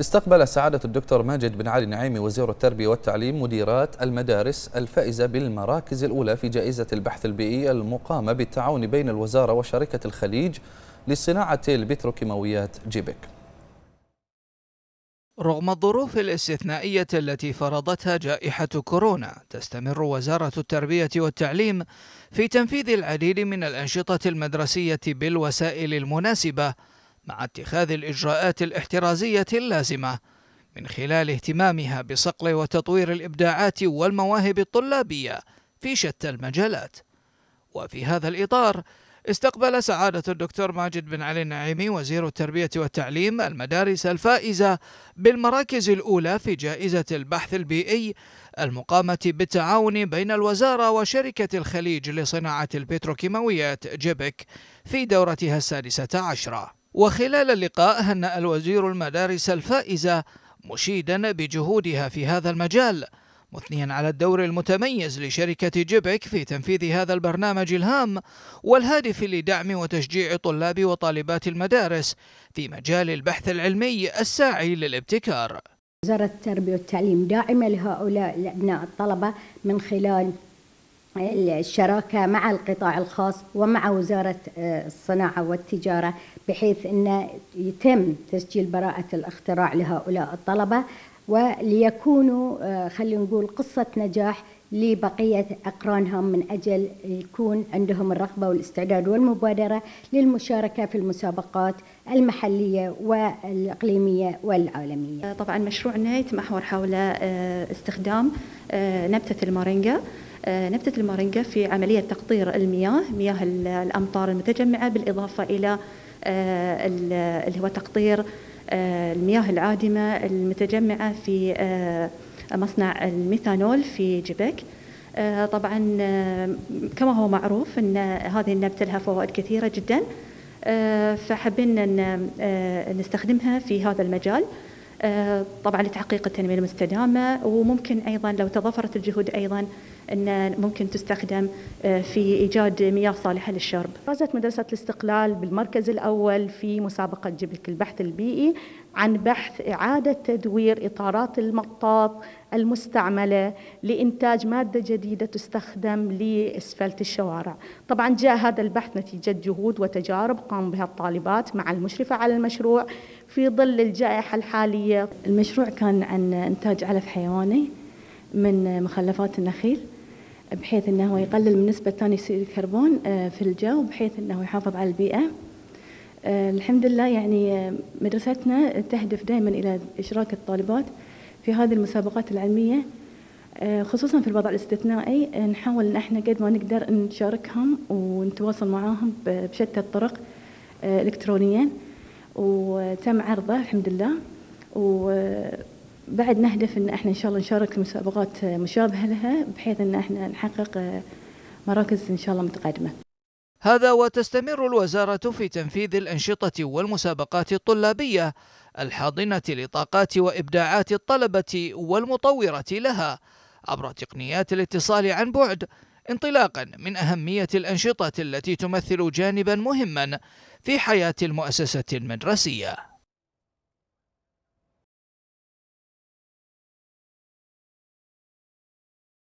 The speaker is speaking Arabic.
استقبل سعادة الدكتور ماجد بن علي نعيمي وزير التربية والتعليم مديرات المدارس الفائزة بالمراكز الأولى في جائزة البحث البيئي المقامة بالتعاون بين الوزارة وشركة الخليج لصناعة البتروكيماويات جيبك. رغم الظروف الاستثنائية التي فرضتها جائحة كورونا، تستمر وزارة التربية والتعليم في تنفيذ العديد من الأنشطة المدرسية بالوسائل المناسبة مع اتخاذ الإجراءات الاحترازية اللازمة من خلال اهتمامها بصقل وتطوير الإبداعات والمواهب الطلابية في شتى المجالات. وفي هذا الإطار استقبل سعادة الدكتور ماجد بن علي النعيمي وزير التربية والتعليم المدارس الفائزة بالمراكز الأولى في جائزة البحث البيئي المقامة بالتعاون بين الوزارة وشركة الخليج لصناعة البتروكيماويات جيبك في دورتها السادسة عشرة وخلال اللقاء هنأ الوزير المدارس الفائزة مشيدا بجهودها في هذا المجال مثنيا على الدور المتميز لشركة جيبك في تنفيذ هذا البرنامج الهام والهادف لدعم وتشجيع طلاب وطالبات المدارس في مجال البحث العلمي الساعي للابتكار. وزارة التربية والتعليم داعمة لهؤلاء الأبناء الطلبة من خلال الشراكة مع القطاع الخاص ومع وزارة الصناعة والتجارة بحيث أن يتم تسجيل براءة الاختراع لهؤلاء الطلبة وليكونوا آه، خلينا نقول قصة نجاح لبقية أقرانهم من أجل يكون عندهم الرغبة والاستعداد والمبادرة للمشاركة في المسابقات المحلية والإقليمية والعالمية. آه، طبعا مشروعنا يتمحور حول آه، استخدام نبتة المارينجا. نبتة المارينجا في عملية تقطير المياه مياه الأمطار المتجمعة بالإضافة إلى اللي هو تقطير آه، المياه العادمة المتجمعة في آه، مصنع الميثانول في آه، طبعا كما هو معروف إن هذه النبتة لها فوائد كثيرة جدا. فحبينا إن نستخدمها في هذا المجال. طبعا لتحقيق التنمية المستدامة وممكن أيضا لو تضافرت الجهود أيضا إن ممكن تستخدم في إيجاد مياه صالحه للشرب. فازت مدرسة الاستقلال بالمركز الأول في مسابقة جبلك البحث البيئي عن بحث إعادة تدوير إطارات المطاط المستعملة لإنتاج مادة جديدة تستخدم لإسفلت الشوارع. طبعا جاء هذا البحث نتيجة جهود وتجارب قام بها الطالبات مع المشرفة على المشروع في ظل الجائحة الحالية. المشروع كان عن إنتاج علف حيواني من مخلفات النخيل بحيث إنه يقلل من نسبة ثاني أكسيد الكربون آه، في الجو بحيث إنه يحافظ على البيئة. آه، الحمد لله يعني آه، مدرستنا تهدف دائما إلى إشراك الطالبات في هذه المسابقات العلمية. خصوصا في الوضع الاستثنائي نحاول إن إحنا قد ما نقدر نشاركهم ونتواصل معاهم بشتى الطرق الكترونيا. وتم عرضه الحمد لله. بعد نهدف إن إحنا إن شاء الله نشارك مسابقات مشابهة لها بحيث إن إحنا نحقق مراكز إن شاء الله متقدمة. هذا وتستمر الوزارة في تنفيذ الأنشطة والمسابقات الطلابية الحاضنة لطاقات وإبداعات الطلبة والمطورة لها عبر تقنيات الاتصال عن بعد انطلاقا من أهمية الأنشطة التي تمثل جانبا مهما في حياة المؤسسة المدرسية.